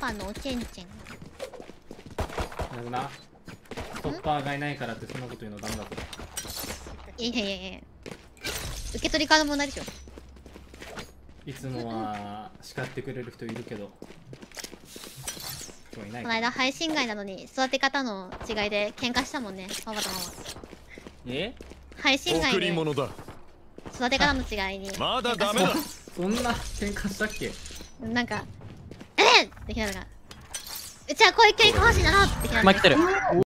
パのおちんちん。なるな。ストッパーがいないからってそんなこと言うのダメだぞ。いやいやいや受け取り方の問題でしょ。いつもは叱ってくれる人いるけど。今日いないこの間配信外なのに育て方の違いで喧嘩したもんね。パパとママえ？配信外で育て方の違いに。まだダメだ。そんな喧嘩したっけ？なんか「えっ!」てきながらうちはこういう系行く方針だろってきながらまあ来てる